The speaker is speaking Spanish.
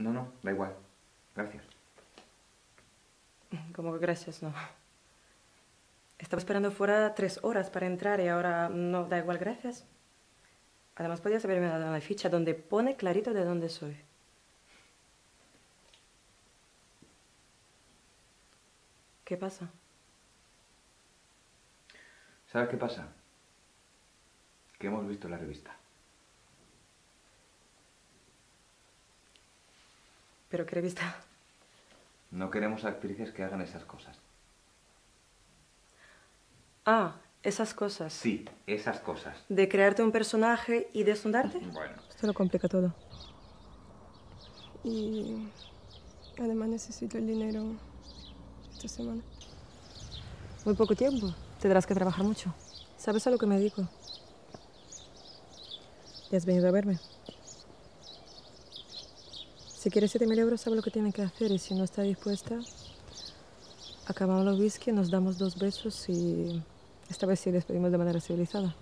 No, no, da igual. Gracias. Como que gracias, no. Estaba esperando fuera tres horas para entrar y ahora no da igual, gracias. Además, podías haberme dado una ficha donde pone clarito de dónde soy. ¿Qué pasa? ¿Sabes qué pasa? Que hemos visto la revista. ¿Pero qué revista? No queremos actrices que hagan esas cosas. Ah, esas cosas. Sí, esas cosas. ¿De crearte un personaje y desnudarte? Bueno. Esto lo complica todo. Y además necesito el dinero esta semana. Muy poco tiempo. Tendrás que trabajar mucho. ¿Sabes a lo que me dedico? ¿Ya has venido a verme? Si quieres 7.000 euros, sabe lo que tiene que hacer. Y si no está dispuesta, acabamos los whisky, nos damos dos besos y esta vez sí despedimos de manera civilizada.